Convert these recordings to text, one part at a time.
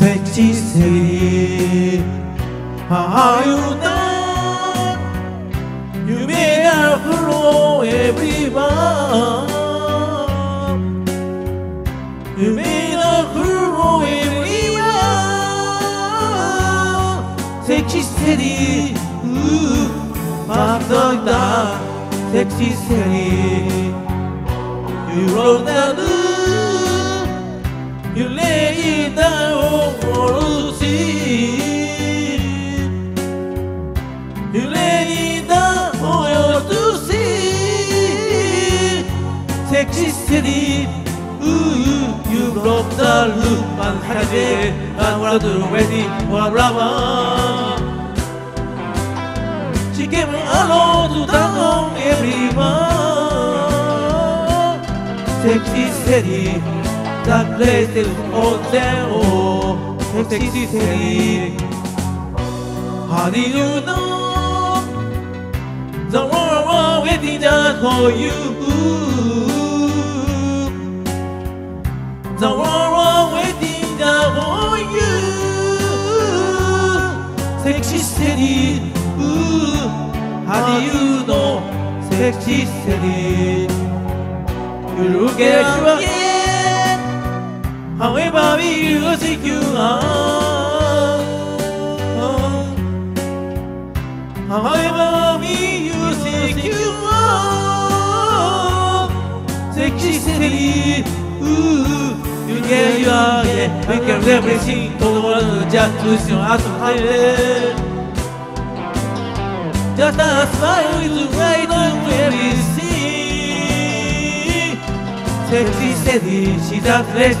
색지색이 하유다 유미야 흘러 everyone 유미야 흘러 everyone 색지색이 맞다 색지색이 You wrote that yüreği doğursun Yüreği doğursun Tek istediğim Yuvrak darlı ben hadi ben vuradır vedi varama Çikim alo dudağım the loop and had it And we're ready for lava She came along to down everyone Sexy Sadie that place is hotel oh sexy Sadie How do you know? The world was waiting just for you. The world was waiting just for you. Sexy Sadie ooh, How do you know? Sexy Sadie. You look at you again However music you are However music you are Sexy Sadie. Ooh You get your yeah. We can everything All the world just to see us Just a smile is right where we see. Sexy Sadie She's a flesh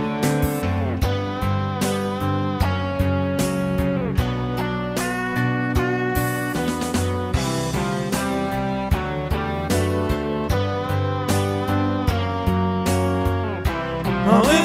어, 어.